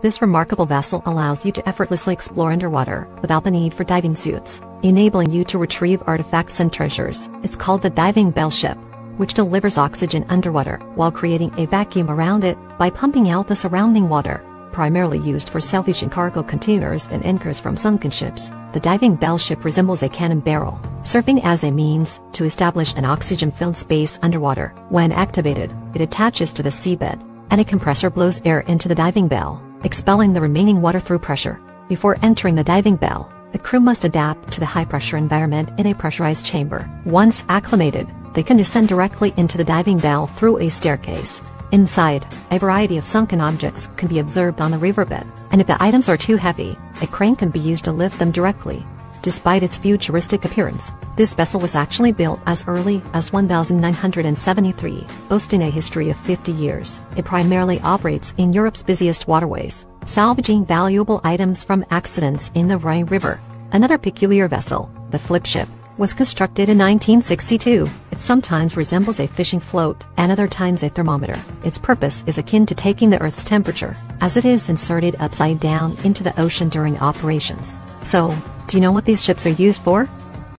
This remarkable vessel allows you to effortlessly explore underwater without the need for diving suits, enabling you to retrieve artifacts and treasures. It's called the Diving Bell Ship, which delivers oxygen underwater while creating a vacuum around it by pumping out the surrounding water. Primarily used for selfish and cargo containers and anchors from sunken ships, the diving bell ship resembles a cannon barrel, serving as a means to establish an oxygen-filled space underwater. When activated, it attaches to the seabed, and a compressor blows air into the diving bell expelling the remaining water through pressure. Before entering the diving bell, the crew must adapt to the high-pressure environment in a pressurized chamber. Once acclimated, they can descend directly into the diving bell through a staircase. Inside, a variety of sunken objects can be observed on the riverbed, and if the items are too heavy, a crane can be used to lift them directly. Despite its futuristic appearance, this vessel was actually built as early as 1973, boasting a history of 50 years. It primarily operates in Europe's busiest waterways, salvaging valuable items from accidents in the Rhine River. Another peculiar vessel, the flip ship, was constructed in 1962. It sometimes resembles a fishing float and other times a thermometer. Its purpose is akin to taking the Earth's temperature, as it is inserted upside down into the ocean during operations. So, do you know what these ships are used for?